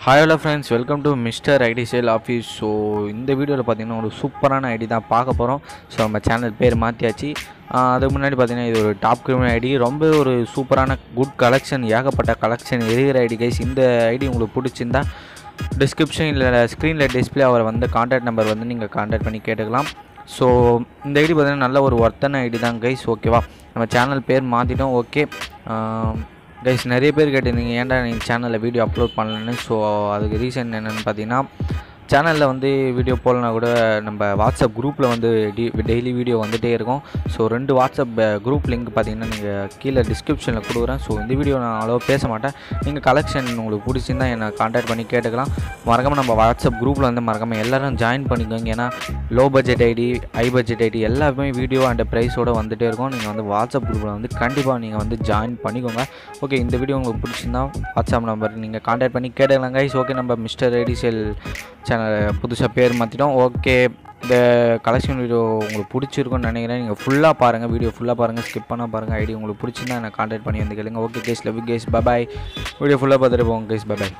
Hi hello friends welcome to mister ID sale office so இந்த வீடியோவில் பார்த்தீங்கன்னா ஒரு சூப்பரான ஐடி தான் பார்க்க போகிறோம் ஸோ நம்ம சேனல் பேர் மாற்றியாச்சு அதுக்கு முன்னாடி பார்த்தீங்கன்னா இது ஒரு டாப் கிரிமினல் ஐடி ரொம்ப ஒரு சூப்பரான குட் கலெக்ஷன் ஏகப்பட்ட கலெக்ஷன் எரிகிற ஐடி கைஸ் இந்த ஐடி உங்களுக்கு பிடிச்சிருந்தா டிஸ்கிரிப்ஷன் இல்லை ஸ்க்ரீனில் டிஸ்பிளே அவரை வந்து காண்டாக்ட் நம்பர் வந்து நீங்கள் காண்டாக்ட் பண்ணி கேட்டுக்கலாம். ஸோ இந்த ஐடி பார்த்தீங்கன்னா நல்ல ஒரு ஒர்த்தன ஐடி தான் கைஸ் ஓகேவா நம்ம சேனல் பேர் மாற்றிட்டோம் ஓகே கைஸ் நிறைய பேர் கேட்டிருந்தீங்க ஏன்டா நீங்கள் சேனலில் வீடியோ அப்லோட் பண்ணலன்னு? ஸோ அதுக்கு ரீசன் என்னென்னு பார்த்தீங்கன்னா சேனலில் வந்து வீடியோ போடலனா கூட நம்ம வாட்ஸ்அப் குரூப்பில் வந்து டி டெய்லி வீடியோ வந்துகிட்டே இருக்கும். ஸோ ரெண்டு வாட்ஸ்அப் குரூப் லிங்க் பார்த்தீங்கன்னா நீங்கள் கீழே டிஸ்கிரிப்ஷனில் கொடுக்குறேன். ஸோ இந்த வீடியோ நான் அவ்வளோ பேச மாட்டேன். நீங்கள் கலெக்ஷன் உங்களுக்கு பிடிச்சிருந்தா என்னை காண்டாக்ட் பண்ணி கேட்டுக்கலாம். மறக்காமல் நம்ம வாட்ஸ்அப் குரூப்பில் வந்து மறக்காமல் எல்லோரும் ஜாயின் பண்ணிக்கோங்க. ஏன்னா low budget ID high budget ID எல்லாமே வீடியோ அண்ட் ப்ரைஸோடு வந்துகிட்டே இருக்கும். நீங்கள் வந்து வாட்ஸ்அப் குரூப்பில் வந்து கண்டிப்பாக நீங்கள் வந்து ஜாயின் பண்ணிக்கோங்க. ஓகே இந்த வீடியோ உங்களுக்கு பிடிச்சிருந்தா வாட்ஸ்அப் நம்பர் நீங்கள் காண்டாக்ட் பண்ணி கேட்டுக்கலாம் கைஸ் ஓகே நம்ம மிஸ்டர் ரெடி சேல் சேனலை புதுசாக பேர் மாற்றிட்டோம் ஓகே இந்த கலெக்ஷன் வீடியோ உங்களுக்கு பிடிச்சிருக்கும்னு நினைக்கிறேன். நீங்கள் ஃபுல்லாக பாருங்கள் வீடியோ ஃபுல்லாக பாருங்கள் ஸ்கிப் பண்ணால் பாருங்கள் ஐடி உங்களுக்கு பிடிச்சிருந்தா எனக்கு காண்டாக்ட் பண்ணி வந்து கேளுங்க. Okay guys love guys bye bye video ஃபுல்லாக பார்த்துட்டு போங்க கேஸ் பபாய்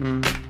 Mm.